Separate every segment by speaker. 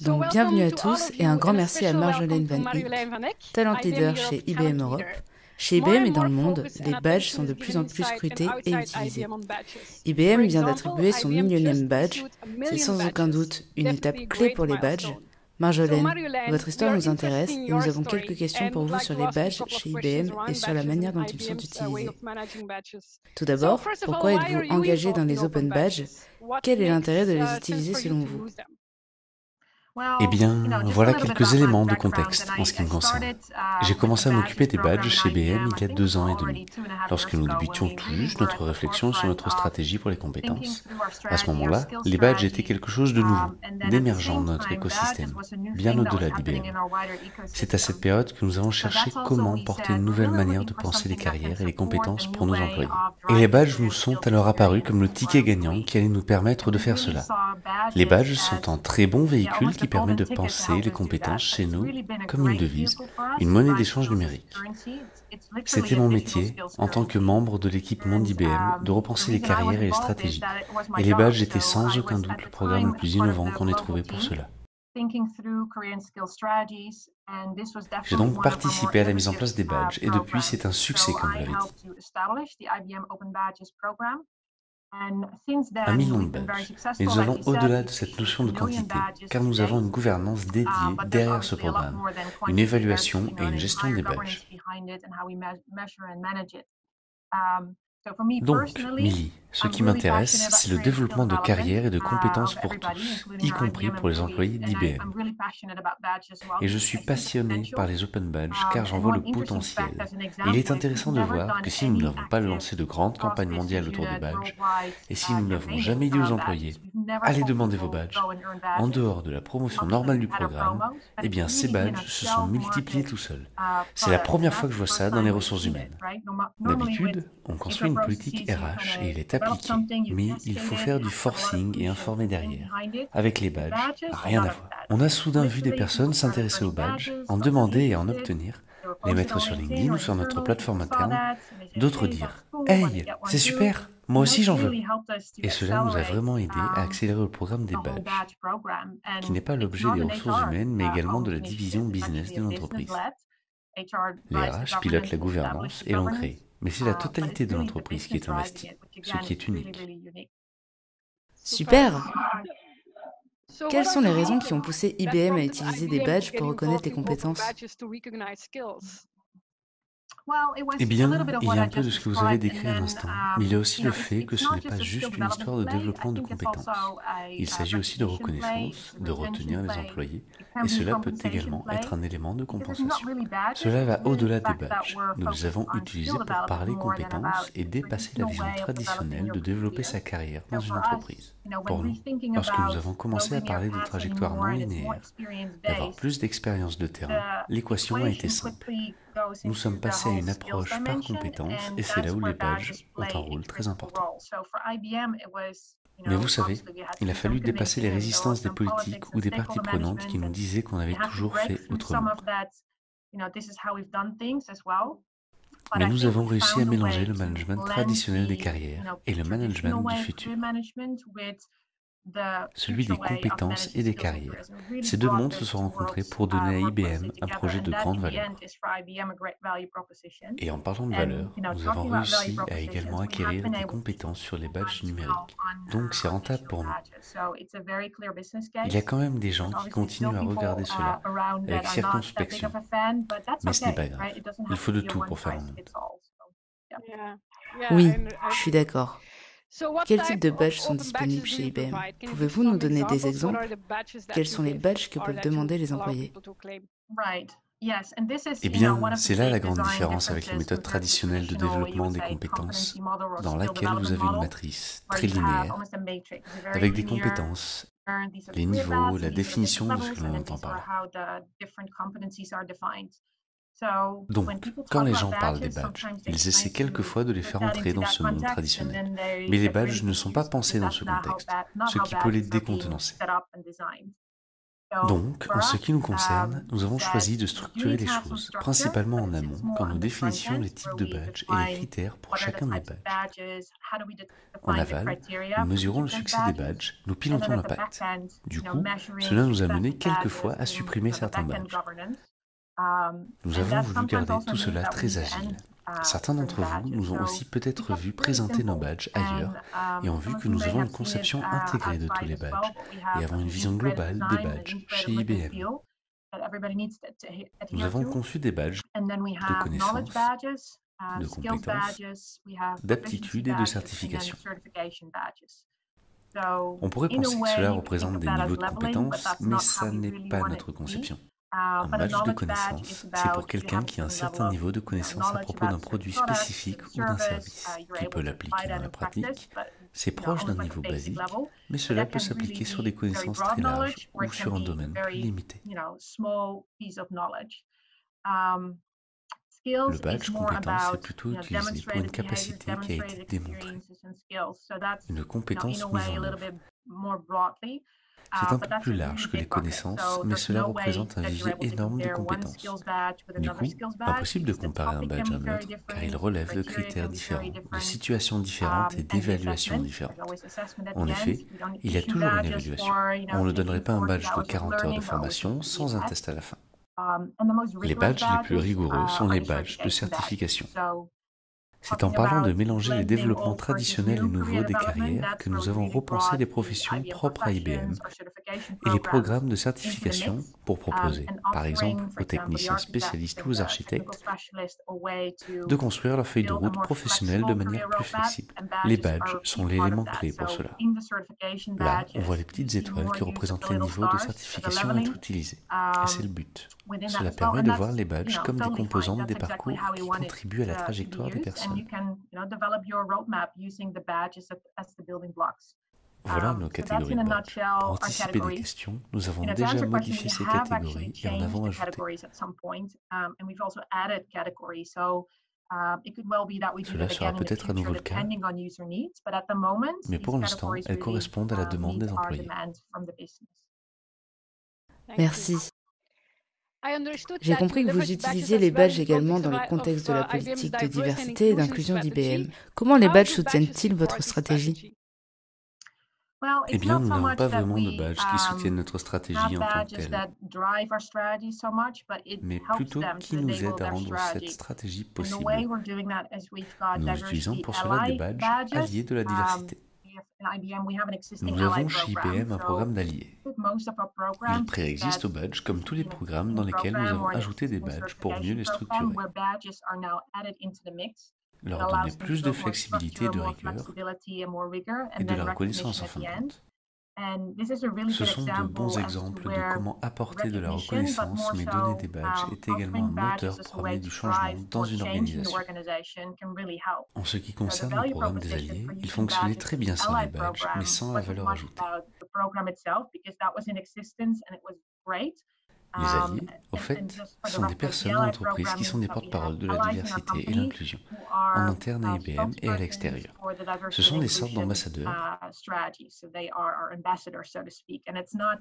Speaker 1: Donc bienvenue à tous et un grand merci à Marjolaine Van Eyck, talent leader chez IBM Europe. Chez IBM et dans le monde, les badges sont de plus en plus scrutés et utilisés. IBM vient d'attribuer son millionième badge. C'est sans aucun doute une étape clé pour les badges. Marjolaine, votre histoire nous intéresse et nous avons quelques questions pour vous sur les badges chez IBM et sur la manière dont ils sont utilisés. Tout d'abord, pourquoi êtes-vous engagé dans les Open Badges Quel est l'intérêt de les utiliser selon vous
Speaker 2: eh bien, voilà quelques éléments de contexte en ce qui me concerne. J'ai commencé à m'occuper des badges chez BM il y a deux ans et demi, lorsque nous débutions tout juste notre réflexion sur notre stratégie pour les compétences. À ce moment-là, les badges étaient quelque chose de nouveau, d'émergent dans notre écosystème, bien au-delà d'IBM. C'est à cette période que nous avons cherché comment porter une nouvelle manière de penser les carrières et les compétences pour nos employés. Et les badges nous sont alors apparus comme le ticket gagnant qui allait nous permettre de faire cela. Les badges sont un très bon véhicule qui permet de penser les compétences chez nous comme une devise, une monnaie d'échange numérique. C'était mon métier, en tant que membre de l'équipe Monde IBM, de repenser les carrières et les stratégies. Et les badges étaient sans aucun doute le programme le plus innovant qu'on ait trouvé pour cela. J'ai donc participé à la mise en place des badges et depuis c'est un succès comme vous l'avez dit. Un million de badges. Mais nous allons au-delà de cette notion de quantité, car nous avons une gouvernance dédiée uh, derrière ce programme, une évaluation et une gestion des badges. Donc, Millie, ce qui m'intéresse, c'est le développement de carrière et de compétences pour tous, y compris pour les employés d'IBM. Et je suis passionné par les Open Badges car j'en vois le potentiel. il est intéressant de voir que si nous n'avons pas lancé de grandes campagnes mondiales autour des badges, et si nous n'avons jamais dit aux employés, allez demander vos badges, en dehors de la promotion normale du programme, eh bien ces badges se sont multipliés tout seuls. C'est la première fois que je vois ça dans les ressources humaines. D'habitude, on construit une politique RH et il est appliqué, mais il faut faire du forcing et informer derrière. Avec les badges, rien à voir. On a soudain vu des personnes s'intéresser aux badges, en demander et en obtenir, les mettre sur LinkedIn ou sur notre plateforme interne, d'autres dire Hey, c'est super, moi aussi j'en veux. Et cela nous a vraiment aidé à accélérer le programme des badges, qui n'est pas l'objet des ressources humaines, mais également de la division business de l'entreprise. Les RH pilotent la gouvernance et l'ont créé mais c'est la ah, totalité de l'entreprise qui est investie, ce qui est unique.
Speaker 1: Super. Quelles sont les raisons qui ont poussé IBM à utiliser des badges pour reconnaître les compétences?
Speaker 2: Eh bien, il y a un peu de ce que vous avez décrit à l'instant, mais il y a aussi le fait que ce n'est pas juste une histoire de développement de compétences. Il s'agit aussi de reconnaissance, de retenir les employés, et cela peut également être un élément de compensation. Cela va au-delà des badges. Nous les avons utilisés pour parler compétences et dépasser la vision traditionnelle de développer sa carrière dans une entreprise. Pour nous, lorsque nous avons commencé à parler de trajectoires non linéaires, d'avoir plus d'expérience de terrain, l'équation a été simple. Nous sommes passés à une approche par compétences et c'est là où les badges ont un rôle très important. Mais vous savez, il a fallu dépasser les résistances des politiques ou des parties prenantes qui nous disaient qu'on avait toujours fait autrement. Mais nous avons réussi à mélanger le management traditionnel des carrières et le management du futur celui des compétences et des carrières. Ces deux mondes se sont rencontrés pour donner à IBM un projet de grande valeur. Et en parlant de valeur, nous avons réussi à également acquérir des compétences sur les badges numériques. Donc c'est rentable pour nous. Il y a quand même des gens qui continuent à regarder cela avec circonspection. Mais ce n'est pas grave. Il faut de tout pour faire un monde.
Speaker 1: Oui, je suis d'accord. Quel type de badges sont disponibles chez IBM Pouvez-vous nous donner des exemples? Quels sont les badges que peuvent demander les employés?
Speaker 2: eh bien, c'est là la grande différence avec les méthodes traditionnelles de développement des compétences, dans laquelle vous avez une matrice très linéaire, avec des compétences, les niveaux, la définition de ce que l'on entend par là. Donc, quand les gens parlent des badges, ils essaient quelquefois de les faire entrer dans ce monde traditionnel. Mais les badges ne sont pas pensés dans ce contexte, ce qui peut les décontenancer. Donc, en ce qui nous concerne, um, nous avons choisi de structurer les choses, principalement en amont, quand nous définissions les types de badges et les critères pour chacun des badges. En aval, nous mesurons le succès des badges, nous pilotons l'impact. Du coup, cela nous a mené quelquefois à supprimer certains badges. Um, nous avons voulu garder tout cela très agile. Certains d'entre vous nous ont aussi peut-être vu présenter nos badges ailleurs et ont vu que nous avons une conception intégrée de tous les badges et avons une vision globale des badges chez IBM. Nous avons conçu des badges de connaissances, de compétences, d'aptitudes et de certification. On pourrait penser que cela représente des niveaux de compétences, mais ça n'est pas notre conception. Un badge de connaissance, c'est pour quelqu'un qui a un certain niveau de connaissance à propos d'un produit spécifique ou d'un service, qui peut l'appliquer dans la pratique. C'est proche d'un niveau basique, mais cela peut s'appliquer sur des connaissances très larges ou sur un domaine plus limité. Le badge compétence est plutôt utilisé pour une capacité qui a été démontrée, une compétence mise en œuvre. C'est un peu plus large que les connaissances, mais cela représente un vivier énorme de compétences. Du coup, impossible de comparer un badge à un autre, car il relève de critères différents, de situations différentes et d'évaluations différentes. En effet, il y a toujours une évaluation. On ne donnerait pas un badge de 40 heures de formation sans un test à la fin. Les badges les plus rigoureux sont les badges de certification. C'est en parlant de mélanger les développements traditionnels et nouveaux des carrières que nous avons repensé les professions propres à IBM et les programmes de certification pour proposer, par exemple aux techniciens spécialistes ou aux architectes, de construire leur feuille de route professionnelle de manière plus flexible. Les badges sont l'élément clé pour cela. Là, on voit les petites étoiles qui représentent les niveaux de certification à être utilisés. Et c'est le but. Cela permet de voir les badges comme des composantes des parcours qui contribuent à la trajectoire des personnes. Voilà nos catégories de badges. Pour anticiper des questions, nous avons déjà modifié ces catégories et en avons ajouté. Cela sera peut-être à nouveau le cas, mais pour l'instant, elles correspondent à la demande des employés.
Speaker 1: Merci. J'ai compris que vous utilisiez les badges également dans le contexte de la politique de diversité et d'inclusion d'IBM. Comment les badges soutiennent-ils votre stratégie
Speaker 2: eh bien, nous n'avons pas vraiment de badges qui um, soutiennent notre stratégie en tant que telle, mais plutôt qui nous aident à rendre cette stratégie possible. Nous utilisons pour cela des badges alliés de la um, diversité. Nous avons chez IBM un programme d'alliés. Il préexiste au badge comme tous les programmes dans lesquels nous avons ajouté des badges pour mieux les structurer leur donner plus de flexibilité et de rigueur et de la reconnaissance en fin de compte. Ce sont de bons exemples de comment apporter de la reconnaissance mais donner des badges est également un moteur premier du changement dans une organisation. En ce qui concerne le programme des alliés, il fonctionnait très bien sans les badges, mais sans la valeur ajoutée. Les um, alliés, au fait, sont des personnes en entreprise qui sont des porte-parole de la diversité et l'inclusion, en interne à IBM et à l'extérieur. Ce sont des sortes d'ambassadeurs.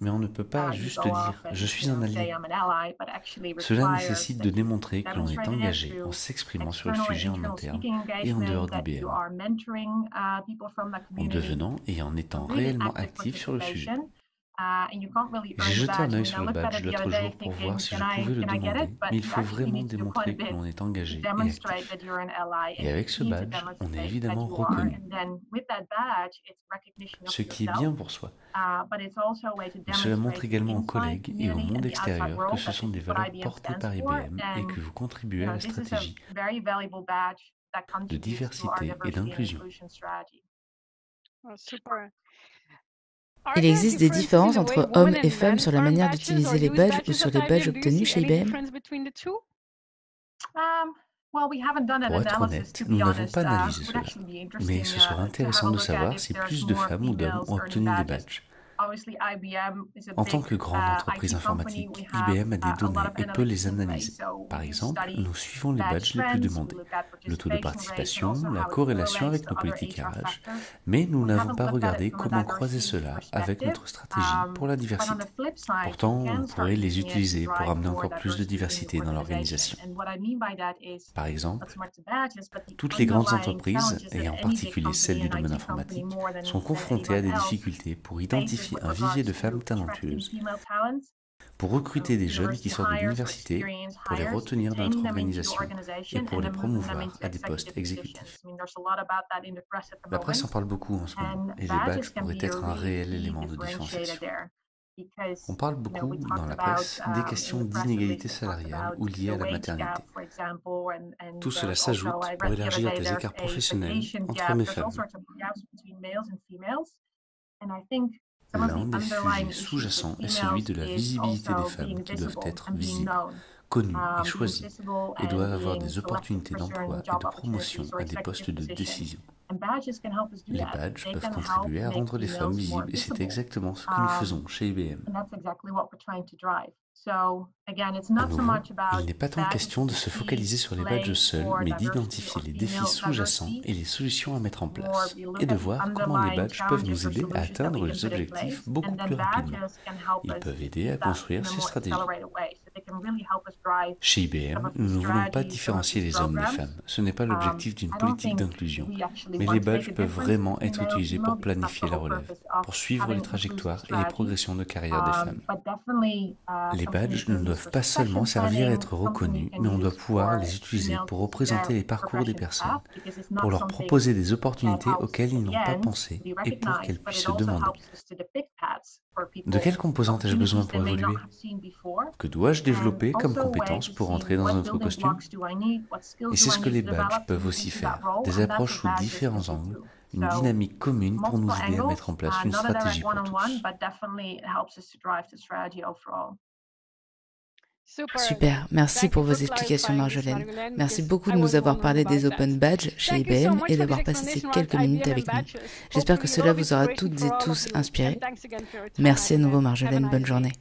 Speaker 2: Mais on ne peut pas uh, juste dire ⁇ je suis un allié ⁇ Cela nécessite de démontrer que l'on est engagé en s'exprimant sur le sujet en interne et en dehors d'IBM, uh, en devenant et en étant réellement actif sur le sujet. J'ai jeté un œil sur le badge l'autre jour pour voir si je pouvais le demander, mais il faut vraiment démontrer que l'on est engagé. Et actif. Et avec ce badge, on est évidemment reconnu, ce qui est bien pour soi. Uh, mais cela montre également aux collègues et au monde extérieur que ce sont des valeurs portées par IBM et que vous contribuez à la stratégie de diversité et d'inclusion.
Speaker 1: Il existe des différences entre hommes et femmes sur la manière d'utiliser les badges ou sur les badges obtenus chez IBM
Speaker 2: um, Pour être honnête, nous n'avons pas analysé cela, mais ce serait intéressant de savoir si plus de femmes ou d'hommes ont obtenu des badges. En tant que grande uh, entreprise informatique, IBM a des uh, données et peut les analyser. Par exemple, nous suivons les badges les plus demandés, le taux de participation, la corrélation avec nos politiques RH, mais nous n'avons pas regardé comment croiser cela avec notre stratégie um, pour la diversité. Pourtant, on pourrait les utiliser pour amener encore plus de diversité dans l'organisation. Par exemple, toutes les grandes entreprises, et en particulier celles du domaine informatique, sont confrontées à des difficultés pour identifier un vivier de femmes talentueuses, pour recruter des jeunes qui sortent de l'université, pour les retenir dans notre organisation et pour les promouvoir à des postes exécutifs. La presse en parle beaucoup en ce moment et les badges pourraient être un réel élément de différenciation. On parle beaucoup dans la presse des questions d'inégalité salariale ou liées à la maternité. Tout cela s'ajoute pour élargir des écarts professionnels entre hommes et femmes. L'un des sujets sous-jacents est celui de la visibilité des femmes qui doivent être visibles, connues et um, choisies et doivent avoir des opportunités d'emploi et de promotion à des postes de décision. Les badges peuvent contribuer à rendre les femmes visibles et c'est exactement ce que nous um, faisons chez IBM. Il n'est pas tant question de se focaliser sur les badges seuls, mais d'identifier les défis sous-jacents et les solutions à mettre en place, et de voir comment les badges peuvent nous aider à atteindre les objectifs beaucoup plus rapidement. Ils peuvent aider à construire ces stratégies. Chez IBM, nous ne voulons pas différencier les hommes des femmes. Ce n'est pas l'objectif d'une politique d'inclusion, mais les badges peuvent vraiment être utilisés pour planifier la relève, pour suivre les trajectoires et les progressions de carrière des femmes. Les badges ne doivent pas seulement servir à être reconnus, mais on doit pouvoir les utiliser pour représenter les parcours des personnes, pour leur proposer des opportunités auxquelles ils n'ont pas pensé et pour qu'elles puissent se demander de quelles composantes ai-je besoin pour évoluer Que dois-je développer comme compétences pour entrer dans un autre costume Et c'est ce que les badges peuvent aussi faire, des approches sous différents angles, une dynamique commune pour nous aider à mettre en place une stratégie pour tous.
Speaker 1: Super, merci pour vos explications Marjolaine. Merci beaucoup de nous avoir parlé des Open Badges chez IBM et d'avoir passé ces quelques minutes avec nous. J'espère que cela vous aura toutes et tous inspirés. Merci à nouveau Marjolaine, bonne journée.